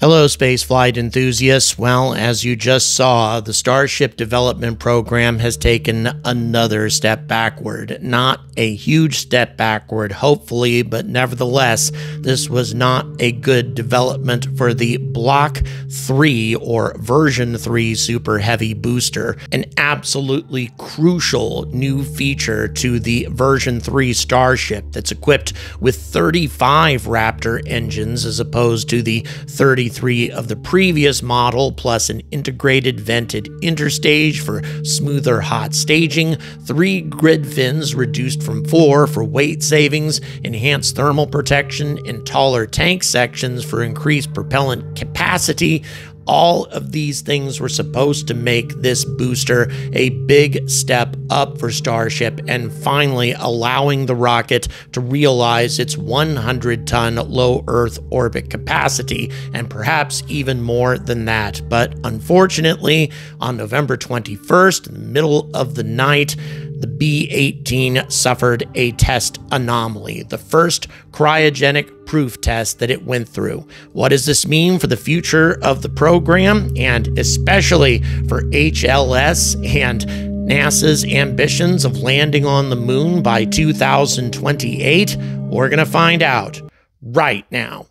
Hello, spaceflight enthusiasts. Well, as you just saw, the Starship development program has taken another step backward. Not a huge step backward, hopefully, but nevertheless, this was not a good development for the Block 3 or version 3 Super Heavy booster, an absolutely crucial new feature to the version 3 Starship that's equipped with 35 Raptor engines as opposed to the 30 of the previous model, plus an integrated vented interstage for smoother hot staging, three grid fins reduced from four for weight savings, enhanced thermal protection, and taller tank sections for increased propellant capacity, all of these things were supposed to make this booster a big step up for Starship and finally allowing the rocket to realize its 100 ton low Earth orbit capacity and perhaps even more than that. But unfortunately, on November 21st, in the middle of the night, the B 18 suffered a test anomaly, the first cryogenic proof test that it went through. What does this mean for the future of the program and especially for HLS and NASA's ambitions of landing on the moon by 2028? We're going to find out right now.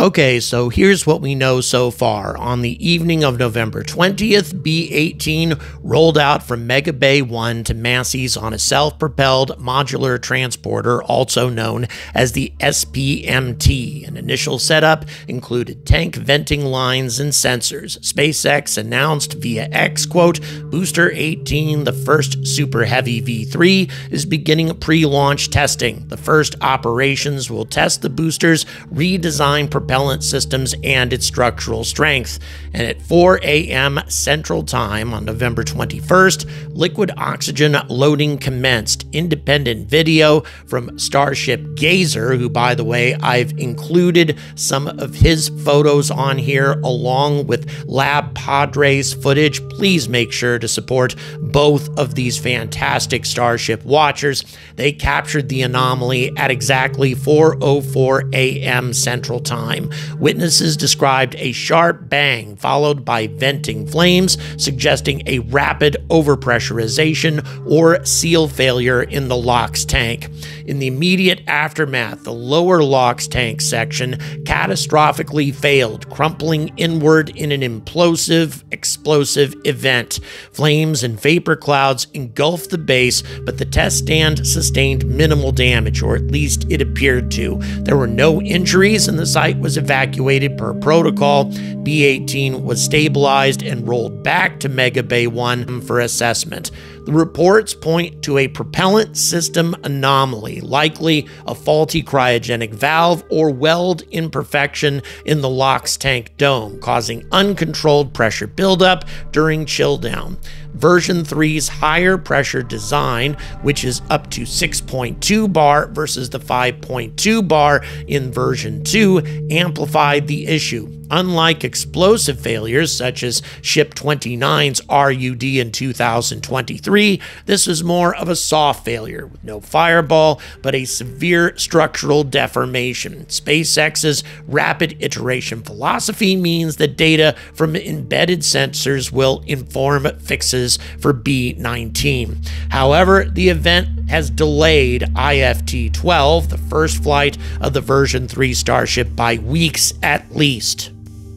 Okay, so here's what we know so far. On the evening of November 20th, B 18 rolled out from Mega Bay 1 to Massey's on a self propelled modular transporter, also known as the SPMT. An initial setup included tank venting lines and sensors. SpaceX announced via X quote, Booster 18, the first Super Heavy V3, is beginning pre launch testing. The first operations will test the booster's redesigned propulsion propellant systems and its structural strength. And at 4 a.m. Central Time on November 21st, liquid oxygen loading commenced. Independent video from Starship Gazer, who, by the way, I've included some of his photos on here along with LabPadre's footage. Please make sure to support both of these fantastic Starship watchers. They captured the anomaly at exactly 4:04 a.m. Central Time time. Witnesses described a sharp bang followed by venting flames, suggesting a rapid overpressurization or seal failure in the LOX tank. In the immediate aftermath, the lower LOX tank section catastrophically failed, crumpling inward in an implosive, explosive event. Flames and vapor clouds engulfed the base, but the test stand sustained minimal damage, or at least it appeared to. There were no injuries, and the site was evacuated per protocol. B 18 was stabilized and rolled back to Mega Bay 1 for assessment. The reports point to a propellant system anomaly, likely a faulty cryogenic valve or weld imperfection in the LOX tank dome, causing uncontrolled pressure buildup during chill down. Version 3's higher pressure design, which is up to 6.2 bar versus the 5.2 bar in version 2, amplified the issue. Unlike explosive failures such as Ship 29's RUD in 2023, this was more of a soft failure with no fireball but a severe structural deformation. SpaceX's rapid iteration philosophy means that data from embedded sensors will inform fixes for B19. However, the event has delayed IFT 12, the first flight of the version 3 Starship, by weeks at least.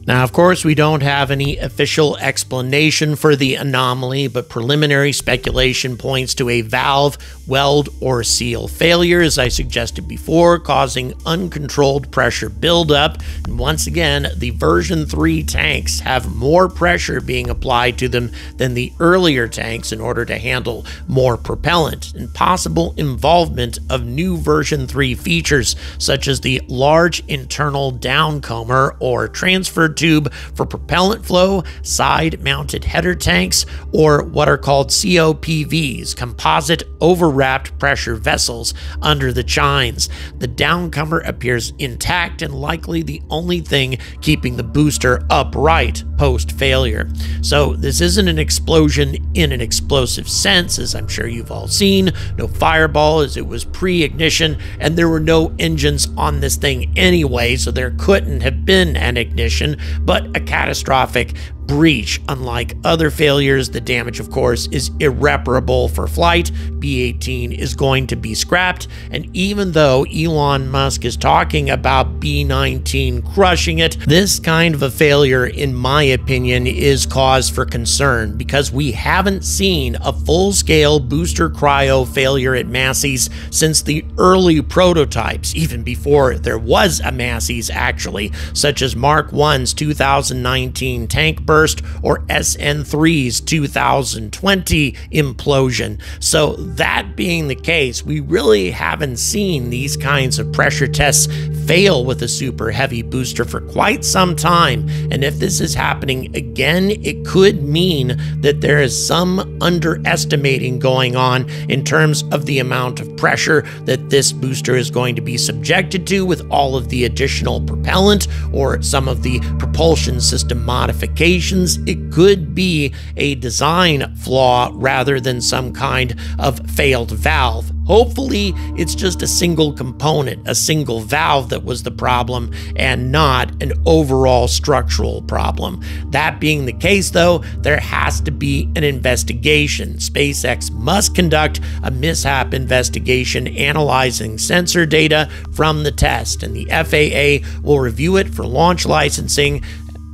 Now, of course, we don't have any official explanation for the anomaly, but preliminary speculation points to a valve, weld, or seal failure, as I suggested before, causing uncontrolled pressure buildup. And once again, the version 3 tanks have more pressure being applied to them than the earlier tanks in order to handle more propellant, and possible involvement of new version 3 features, such as the large internal downcomer or transfer tube for propellant flow, side mounted header tanks, or what are called COPVs, composite overwrapped pressure vessels, under the chines. The downcomer appears intact and likely the only thing keeping the booster upright post failure. So, this isn't an explosion in an explosive sense, as I'm sure you've all seen. No fireball, as it was pre ignition, and there were no engines on this thing anyway, so there couldn't have been an ignition, but a catastrophic breach. Unlike other failures, the damage, of course, is irreparable for flight. B 18 is going to be scrapped. And even though Elon Musk is talking about B 19 crushing it, this kind of a failure, in my opinion, is cause for concern because we haven't seen a full scale booster cryo failure at Massey's since the early prototypes, even before there was a Massey's actually, such as Mark 1's 2019 tank burst burst or SN3's 2020 implosion. So, that being the case, we really haven't seen these kinds of pressure tests fail with a super heavy booster for quite some time. And if this is happening again, it could mean that there is some underestimating going on in terms of the amount of pressure that this booster is going to be subjected to with all of the additional propellant or some of the propulsion system modifications it could be a design flaw rather than some kind of failed valve. Hopefully, it's just a single component, a single valve that was the problem, and not an overall structural problem. That being the case, though, there has to be an investigation. SpaceX must conduct a mishap investigation analyzing sensor data from the test, and the FAA will review it for launch licensing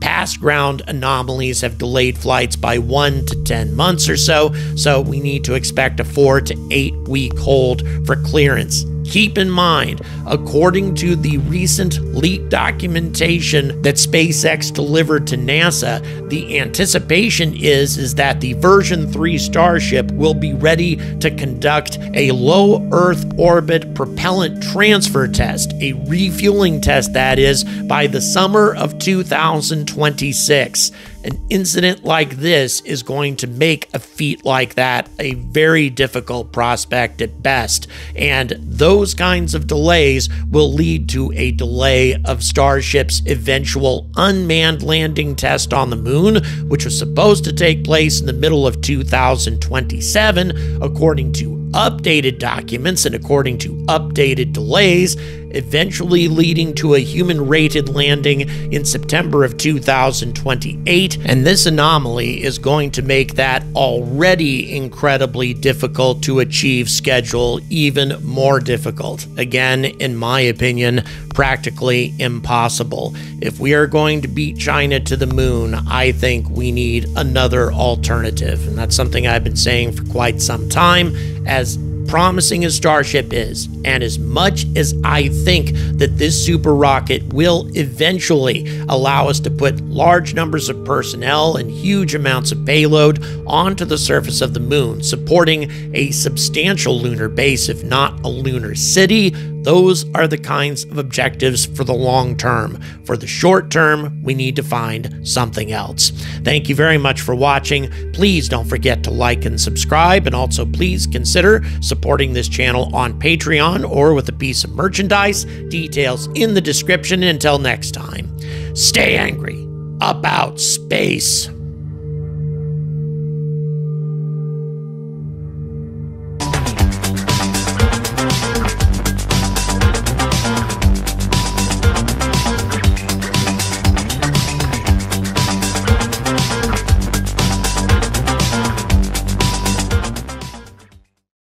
Past ground anomalies have delayed flights by one to 10 months or so, so we need to expect a four to eight week hold for clearance. Keep in mind, according to the recent leaked documentation that SpaceX delivered to NASA, the anticipation is, is that the version 3 Starship will be ready to conduct a low Earth orbit propellant transfer test, a refueling test that is, by the summer of 2026. An incident like this is going to make a feat like that a very difficult prospect at best, and those kinds of delays will lead to a delay of Starship's eventual unmanned landing test on the moon, which was supposed to take place in the middle of 2027, according to updated documents and according to updated delays, eventually leading to a human rated landing in September of 2028. And this anomaly is going to make that already incredibly difficult to achieve schedule even more difficult. Again, in my opinion, practically impossible. If we are going to beat China to the moon, I think we need another alternative. And that's something I've been saying for quite some time as promising as Starship is, and as much as I think that this super rocket will eventually allow us to put large numbers of personnel and huge amounts of payload onto the surface of the moon, supporting a substantial lunar base, if not a lunar city, those are the kinds of objectives for the long term. For the short term, we need to find something else. Thank you very much for watching. Please don't forget to like and subscribe, and also please consider supporting this channel on Patreon or with a piece of merchandise. Details in the description. Until next time, stay angry about space.